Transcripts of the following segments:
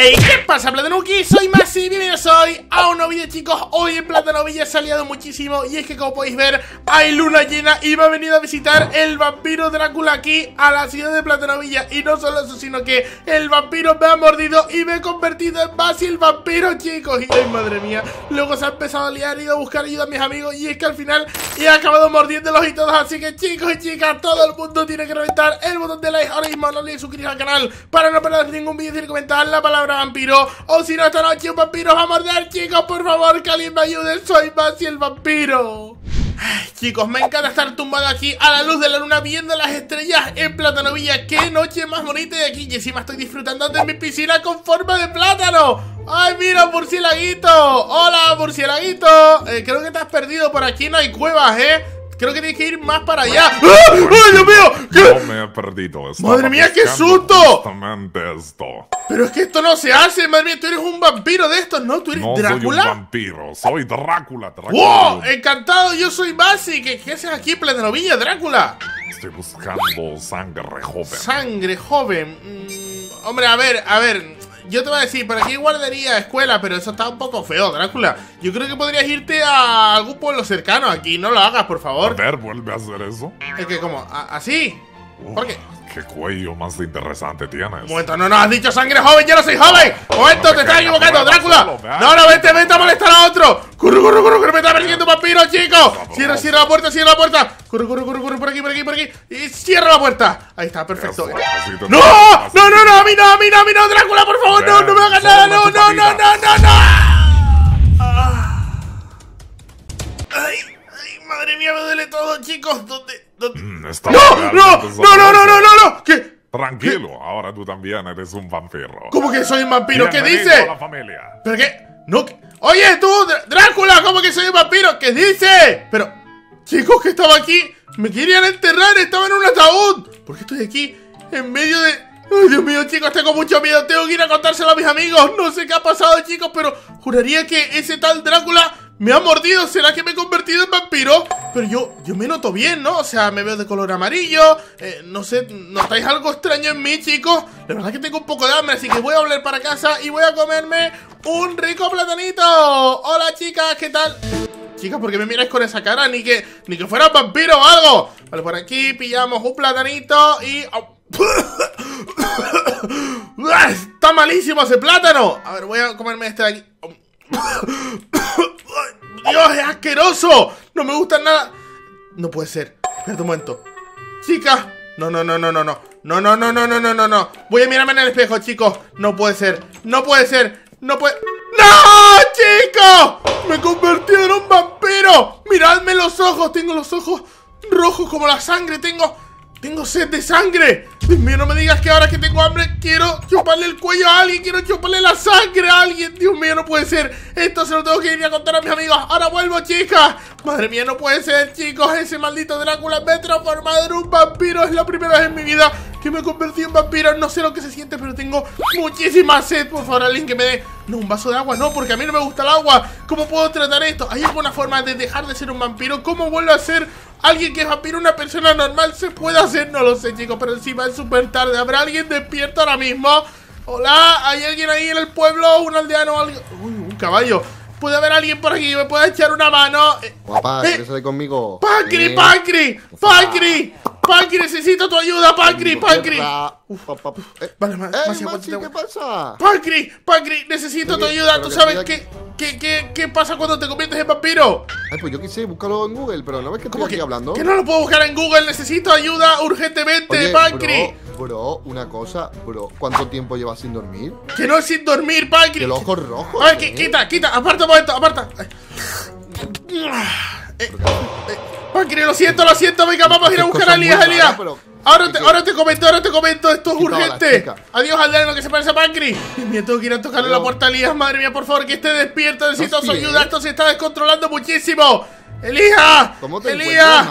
Hey, ¿qué pasa, Platanuki? Soy Masi bienvenidos hoy a un nuevo vídeo, chicos. Hoy en Platanovilla se ha liado muchísimo Y es que, como podéis ver, hay luna llena Y me ha venido a visitar el vampiro Drácula aquí a la ciudad de Platanovilla Y no solo eso, sino que el vampiro me ha mordido Y me he convertido en Masi el vampiro, chicos. Y, ay, madre mía Luego se ha empezado a liar, he ido a buscar ayuda a mis amigos Y es que al final he acabado mordiéndolos y todos. Así que, chicos y chicas, todo el mundo tiene que reventar el botón de like Ahora mismo. No olvidéis suscribiros al canal Para no perder ningún vídeo y comentar la palabra vampiro O si no, esta noche un vampiro va a morder Chicos, por favor, que alguien me ayude Soy Masi el vampiro Chicos, me encanta estar tumbado aquí a la luz de la luna viendo las estrellas en Platanovilla ¡Qué noche más bonita de aquí! Y encima estoy disfrutando de mi piscina con forma de plátano ¡Ay, mira, murcielaguito! ¡Hola, murcielaguito! Eh, creo que te has perdido, por aquí no hay cuevas, ¿eh? Creo que tienes que ir más para allá. ¡Ah! ¡Ay, Dios mío! ¿Qué? No me he perdido. Estaba ¡Madre mía, qué susto! Justamente esto. Pero es que esto no se hace, madre mía. Tú eres un vampiro de estos, ¿no? ¿Tú eres No soy un Drácula? vampiro, soy Drácula. Drácula. ¡Wow! Encantado, yo soy Basi. ¿Qué, qué haces aquí, Platanovilla, Drácula? Estoy buscando sangre joven. Sangre joven. Mm, hombre, a ver, a ver. Yo te voy a decir, por aquí guardería, escuela, pero eso está un poco feo, Drácula. Yo creo que podrías irte a algún pueblo cercano aquí. No lo hagas, por a favor. ver, vuelve a hacer eso. Es que, como, ¿A- ¿así? ¿Por qué? Qué cuello más interesante tienes. Momento, no, no, has dicho sangre joven, yo no soy joven. Momento, te estás equivocando, Drácula. No, no, vete, vete a molestar a otro. Corre, corre, corre, corre, me está persiguiendo un vampiro, chicos. Cierra, cierra la puerta, cierra la puerta. Corre, corre, corre, corre, por aquí, por aquí, por aquí. Y cierra la puerta. Ahí está, perfecto. ¡No! ¡No, no, no! ¡A mí no, a mí no, a mí no! ¡Drácula, por favor! ¡No, no me hagas nada! ¡No, no, no, no, no, no! ¡Ay, ay, madre mía, me duele todo, chicos! ¿Dónde? Mm, ¡No, no, no, no, no, no, no, no! ¿Qué? Tranquilo, ahora tú también eres un vampiro. ¿Cómo que soy un vampiro? ¿Qué dice? a la familia. ¿Pero qué? No. Oye, tú, Dr- Drácula, ¿cómo que soy un vampiro? ¿Qué dice? Pero, chicos, que estaba aquí, me querían enterrar, estaba en un ataúd. ¿Por qué estoy aquí en medio de... Ay, Dios mío, chicos, tengo mucho miedo, tengo que ir a contárselo a mis amigos. No sé qué ha pasado, chicos, pero juraría que ese tal Drácula me ha mordido. ¿Será que me he convertido en vampiro? Pero yo, yo me noto bien, ¿no? O sea, me veo de color amarillo. eh, no sé, ¿notáis algo extraño en mí, chicos? La verdad que tengo un poco de hambre, así que voy a volver para casa y voy a comerme un rico platanito. Hola, chicas, ¿qué tal? Chicas, ¿por qué me miráis con esa cara? Ni que, ni que fuera vampiro o algo. Vale, por aquí pillamos un platanito y... Está malísimo ese plátano. A ver, voy a comerme este de aquí. Dios, es asqueroso. No me gusta nada. No puede ser. Espera un momento. Chicas. No, no, no, no, no, no. No, no, no, no, no, no, no, no. Voy a mirarme en el espejo, chicos. No puede ser. No puede ser. No puede. ¡No, chicos! Me he convertido en un vampiro. Miradme los ojos. Tengo los ojos rojos como la sangre. Tengo. Tengo sed de sangre. Dios mío, no me digas que ahora que tengo hambre quiero chuparle el cuello a alguien, quiero chuparle la sangre a alguien. Dios mío, no puede ser. Esto se lo tengo que ir a contar a mis amigos. Ahora vuelvo, chicas. Madre mía, no puede ser, chicos. Ese maldito Drácula me ha transformado en un vampiro. Es la primera vez en mi vida que me he convertido en vampiro. No sé lo que se siente, pero tengo muchísima sed. Por favor, alguien que me dé. No, un vaso de agua, no, porque a mí no me gusta el agua. ¿Cómo puedo tratar esto? ¿Hay alguna forma de dejar de ser un vampiro? ¿Cómo vuelvo a ser alguien que es vampiro? Una persona normal se puede hacer, no lo sé, chicos, pero encima es súper tarde. ¿Habrá alguien despierto ahora mismo? Hola, ¿hay alguien ahí en el pueblo? ¿Un aldeano o algo? Uy, un caballo. ¿Puede haber alguien por aquí que me pueda echar una mano? Eh, Guapa, eh, ¿quieres salir conmigo? ¡Pancri, Eh, Pancri! ¡Pancri! ¡Pancri, necesito tu ayuda, Pancri, Pancri! eh. Vale, ma- ¡Ey, Masi, Maxi, aguántate, ¿qué pasa? ¡Pancri! ¡Pancri! Necesito tu ayuda. ¿Tú sabes qué, qué, qué, qué pasa cuando te conviertes en vampiro? Ay, pues yo qué sé, búscalo en Google, pero ¿no ves que estoy ¿Cómo aquí hablando? que no lo puedo buscar en Google? Necesito ayuda urgentemente, Pancri. bro, bro, una cosa, bro, ¿cuánto tiempo llevas sin dormir? Que no es sin dormir, Pancri. El ojo rojo. A ver, qui- quita, quita, aparta un momento, aparta. Lo siento, lo siento, venga, vamos a ir a buscar a Elías, Elías. Ahora te, ahora te comento, ahora te comento, esto es urgente. Adiós, aldeano, que se parece a Pancri. Tengo que ir a tocarle la puerta a Elías, madre mía, por favor, que esté despierto, necesito su ayuda, ¿eh? esto se está descontrolando muchísimo. Elías, ¿Cómo te Elías.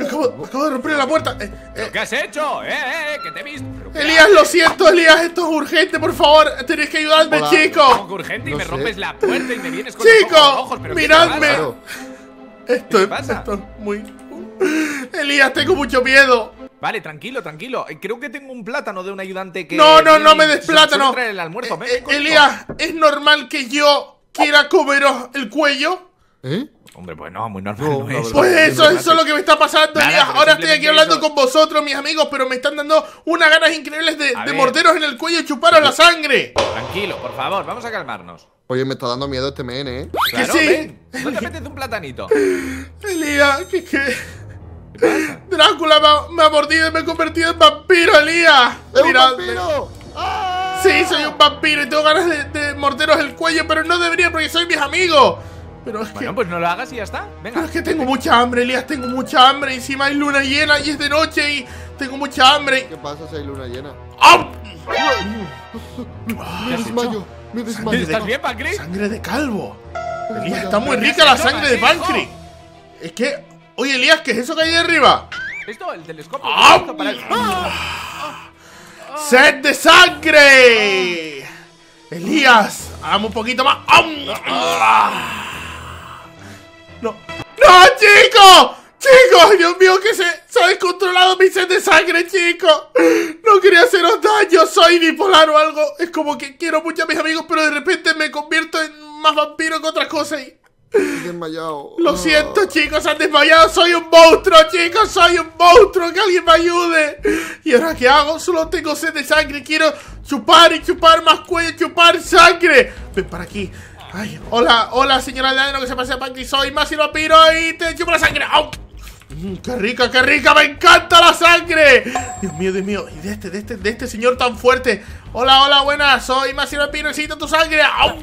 acabo, acabo de romper la puerta. Eh, eh, ¿Qué has hecho? ¿Eh, eh, eh? ¿Que te he visto? ¿Pero qué Elías, lo siento, Elías, esto es urgente, por favor, tenéis que ayudarme, Hola. chico. Como que urgente y No me sé. rompes la puerta y me vienes con los ojos pero ¿qué te miradme. Esto ¿Qué es, pasa? esto es muy... Elías, tengo mucho miedo. Vale, tranquilo, tranquilo. Eh, Creo que tengo un plátano de un ayudante que. No, no, no me des plátano. el almuerzo. Eh, eh. Elías, ¿es normal que yo quiera comeros el cuello? ¿Eh? Hombre, pues no, muy normal. No, No, la es. verdad. Pues es eso, eso es lo que me está pasando, Nada, Ahora estoy aquí hablando eso- con vosotros, mis amigos, pero me están dando unas ganas increíbles de, de morderos en el cuello y chuparos la sangre. Tranquilo, por favor, vamos a calmarnos. Oye, me está dando miedo este men, ¿eh? Claro, sí? ven. ¿No te apetece un platanito? Elías, que que. Drácula me ha, me ha mordido y me he convertido en vampiro, Elías. ¡Es un vampiro! ¡Ah! Sí, soy un vampiro y tengo ganas de, de morderos el cuello, pero no debería porque soy mis amigos. Pero es que. Bueno, pues no lo hagas y ya está. Pero Venga. es que tengo mucha hambre, Elías, tengo mucha hambre. Encima hay luna llena y es de noche y tengo mucha hambre. ¿Qué pasa si hay luna llena? ¡Ah! Me desmayo, me desmayo. ¿Estás bien, Pancri? Sangre de calvo. Elías, está muy ¿Pero rica la sangre de Pancri? Es que. Oye, Elías, ¿qué es eso que hay de arriba? Esto, el telescopio. ¡Ah! esto para el- ¡Sed de sangre! Elías, hagamos un poquito más. ¡Am! ¡No! ¡No, chicos! ¡Dios mío, que se, se ha descontrolado mi sed de sangre, chicos! No quería haceros daño, soy bipolar o algo. Es como que quiero mucho a mis amigos, pero de repente me convierto en más vampiro que otras cosas y. Desmayado. Lo Ah. siento, chicos, han desmayado. Soy un monstruo, chicos, soy un monstruo. Que alguien me ayude. ¿Y ahora qué hago? Solo tengo sed de sangre. Quiero chupar y chupar más cuello, chupar sangre. Ven para aquí. Hola, hola, señora Aldeano, que se pase para aquí. Soy más y vampiro y te chupo la sangre. ¡Au! Mm, ¡Qué rica, qué rica! ¡Me encanta la sangre! Dios mío, Dios mío. Y de este, de este, de este señor tan fuerte. Hola, hola, buenas. Soy Masi Vampiro. Necesito tu sangre. ¡Au!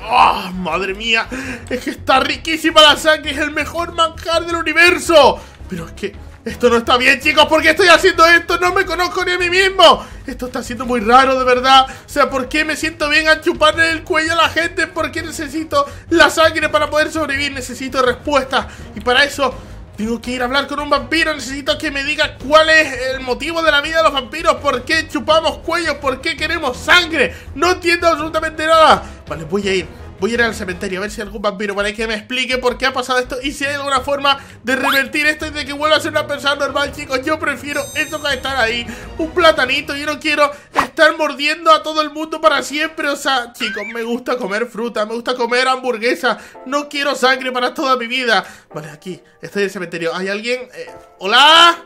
¡Ah, madre mía! Es que está riquísima la sangre. Es el mejor manjar del universo. Pero es que esto no está bien, chicos. ¿Por qué estoy haciendo esto? No me conozco ni a mí mismo. Esto está siendo muy raro, de verdad. O sea, ¿por qué me siento bien a chuparle el cuello a la gente? ¿Por qué necesito la sangre para poder sobrevivir? Necesito respuestas. Y para eso tengo que ir a hablar con un vampiro. Necesito que me diga cuál es el motivo de la vida de los vampiros. ¿Por qué chupamos cuellos? ¿Por qué queremos sangre? No entiendo absolutamente nada. Vale, voy a ir. Voy a ir al cementerio a ver si hay algún vampiro para que me explique por qué ha pasado esto y si hay alguna forma de revertir esto y de que vuelva a ser una persona normal, chicos. Yo prefiero eso que estar ahí, un platanito. Yo no quiero estar mordiendo a todo el mundo para siempre. O sea, chicos, me gusta comer fruta, me gusta comer hamburguesa. No quiero sangre para toda mi vida. Vale, aquí, estoy en el cementerio. ¿Hay alguien? Eh, ¿Hola?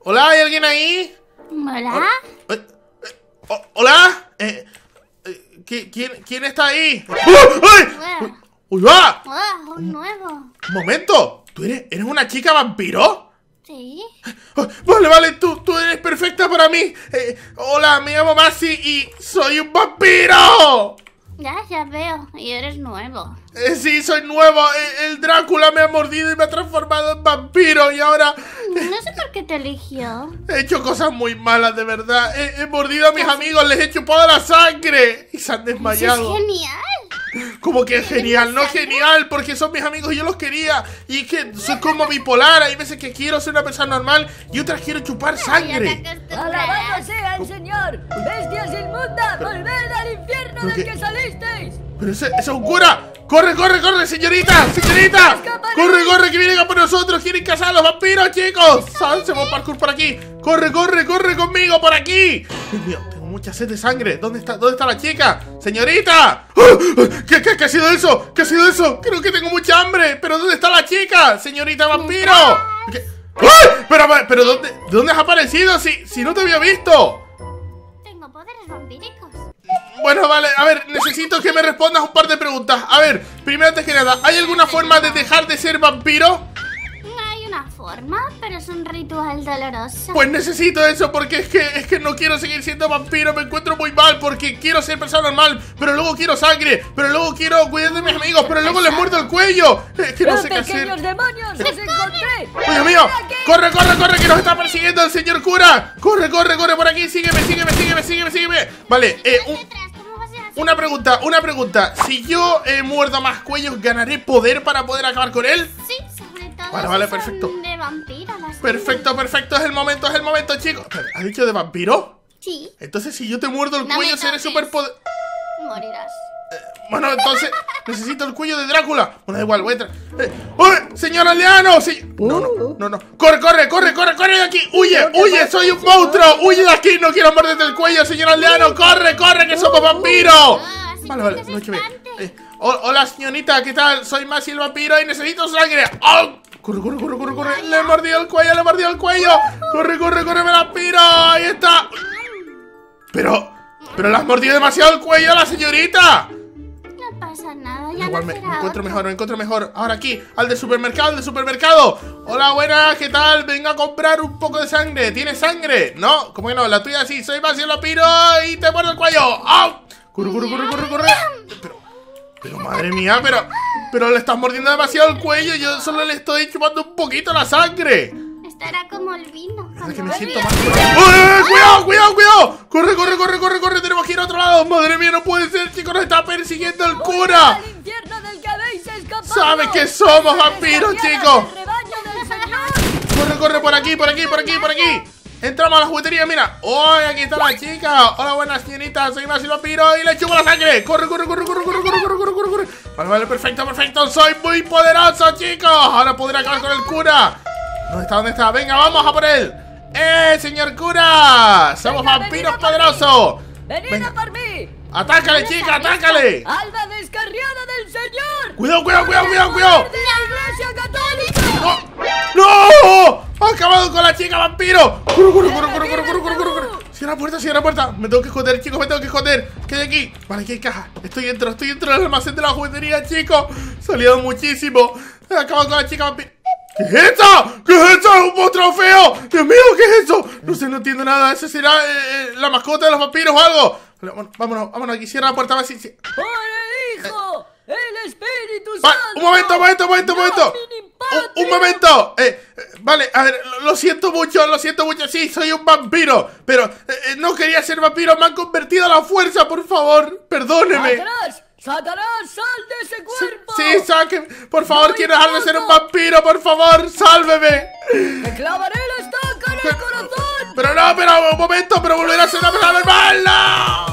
¿Hola? ¿Hay alguien ahí? ¿Hola? Eh, eh, ¿Hola? Eh, ¿qui- quién, ¿Quién está ahí? ¡Oh! ¡Ay! ¡Uy, va! Hola, un nuevo. Un momento. ¿Tú eres, eres una chica vampiro? Sí. Oh, Vale, vale, tú, tú eres perfecta para mí. Eh, hola, me llamo Masi y soy un vampiro. Ya, ya veo. Y eres nuevo. Eh, sí, soy nuevo. Eh, el Drácula me ha mordido y me ha transformado en vampiro y ahora No sé por qué te eligió. he hecho cosas muy malas, de verdad. He, he mordido a mis amigos, les he chupado la sangre y se han Eso es desmayado. genial. Como que genial, no genial, porque son mis amigos y yo los quería. Y es que soy como bipolar, hay veces que quiero ser una persona normal y otras quiero chupar sangre. ¡Alabado sea el Señor! ¡Bestias inmundas! ¡Volved al infierno ¿Pero del que salisteis! Pero ese, ese es un cura. ¡Corre, corre, corre, señorita! ¡Señorita! ¡Corre, corre, que vienen a por nosotros! ¡Quieren cazar a los vampiros, chicos! Hacemos parkour por aquí. ¡Corre, corre, corre conmigo por aquí! Dios mío, mucha sed de sangre. ¿Dónde está, dónde está la chica? ¡Señorita! ¿Qué, qué, qué ha sido eso? ¿Qué ha sido eso? Creo que tengo mucha hambre. ¿Pero dónde está la chica? ¡Señorita vampiro! ¿Qué? ¡Ay! Pero, pero ¿dónde, ¿de dónde has aparecido? Si, si no te había visto. Tengo poderes vampíricos. Bueno, vale, a ver, necesito que me respondas un par de preguntas. A ver, primero antes que nada, ¿hay alguna forma de dejar de ser vampiro? Forma, pero es un ritual doloroso. Pues necesito eso porque es que es que no quiero seguir siendo vampiro, me encuentro muy mal porque quiero ser persona normal, pero luego quiero sangre, pero luego quiero cuidar de mis amigos, pero luego les muerdo el cuello. Es que no sé qué hacer. demonios! ¡Os encontré! ¡Oh, Dios mío! ¡Corre, corre, corre! ¡Que nos está persiguiendo el señor cura! ¡Corre, corre, corre por aquí! ¡Sígueme, sígueme, sígueme, sígueme, sígueme! Vale, eh, un. Una pregunta, una pregunta. Si yo eh, muerdo más cuellos, ¿ganaré poder para poder acabar con él? Sí, sobre todo Vale, vale, perfecto. Vampiro. las Perfecto, perfecto, es el momento, es el momento, chicos. ¿Has dicho de vampiro? Sí, Entonces, si yo te muerdo el No cuello, seré super poder. morirás. Bueno, entonces, necesito el cuello de Drácula. Bueno, da igual, voy a entrar. Eh, ¡Uy! señor aldeano. Se- No, no, no, no. Corre, corre, corre, corre, corre de aquí. Huye, huye, soy un monstruo. Huye de aquí, no quiero morderte el cuello, señor aldeano. Corre, corre, que somos vampiros. Ah, Vale, vale, te lo he hecho bien. espantes. Eh, ho- hola, señorita, ¿qué tal? Soy Masi el vampiro y necesito sangre. ¡Oh! Corre, corre, corre, corre, corre. Le he mordido el cuello, le he mordido el cuello. Corre, corre, corre, me vampiro. Ahí está. Pero, pero le has mordido demasiado el cuello a la señorita. No pasa nada, ya Igual me, nacerá me encuentro otro. mejor, me encuentro mejor. Ahora aquí, al del supermercado, al del supermercado. Hola, buenas, ¿qué tal? Vengo a comprar un poco de sangre. ¿Tienes sangre? No, ¿cómo que no? La tuya sí. Soy Masi el vampiro y te muerdo el cuello. ¡Oh! Corre, corre, corre, corre, corre. Pero, pero madre mía, pero, pero le estás mordiendo demasiado el cuello. Yo solo le estoy chupando un poquito la sangre. Estará como el vino. Es que me siento mal. ¡Uy, ¡Cuidado, cuidado, cuidado! ¡Corre, corre, corre, corre, corre! Tenemos que ir a otro lado. Madre mía, no puede ser, chicos. Nos está persiguiendo el cura. ¡Al infierno del que habéis escapado! ¿Sabe que somos vampiros, chicos? Corre, corre por aquí, por aquí, por aquí, por aquí. Entramos a la juguetería, mira. ¡Uy, aquí está la chica! Hola, buenas señoritas. Soy Masi el vampiro y le chupo la sangre. Corre, corre, corre, corre, corre, corre, corre, corre, corre. Vale, vale, perfecto, perfecto. Soy muy poderoso, chicos. Ahora podré acabar con el cura. ¿Dónde está? ¿Dónde está? Venga, vamos a por él. ¡Eh, señor cura! ¡Somos vampiros poderosos! ¡Venid Venga. por mí! ¡Atácale, chica, atácale! ¡Alba descarriada del señor! ¡Cuidado, cuidado, cuidado, cuidado, cuidado! ¡La iglesia católica! ¡No! ¡No! ¡Ha acabado con la chica vampiro! ¡Curo, curo, curo, curo, curo, curo, curo, curo! Cierra la puerta, cierra la puerta. Me tengo que esconder, chicos, me tengo que esconder. ¿Qué hay aquí? Vale, aquí hay caja. Estoy dentro, estoy dentro del almacén de la juguetería, chicos. Salido muchísimo. He acabado con la chica. ¿Qué es eso? ¿Qué es eso? ¡Es un monstruo feo! ¡Dios mío, qué es eso! No sé, no entiendo nada. ¿Ese será eh, eh, la mascota de los vampiros o algo? Vale, vámonos, vámonos, vámonos aquí. Cierra la puerta, a ver si... si- ¡Por el Hijo! ¡El Espíritu Va, Santo! un momento, un momento, un momento, un momento. Un, un momento. Eh, eh, vale, a ver, lo, siento mucho, lo siento mucho. Sí, soy un vampiro, pero eh, eh, no quería ser vampiro. Me han convertido a la fuerza, por favor. Perdóneme. ¡Satanás! ¡Satanás, sal de ese cuerpo! Sí, saque. Por favor, No quiero dejar de ser un vampiro, por favor. Sálveme. ¡Te clavaré la estaca en el corazón! Pero no, pero un momento, pero volverá a ser una persona normal. ¡No!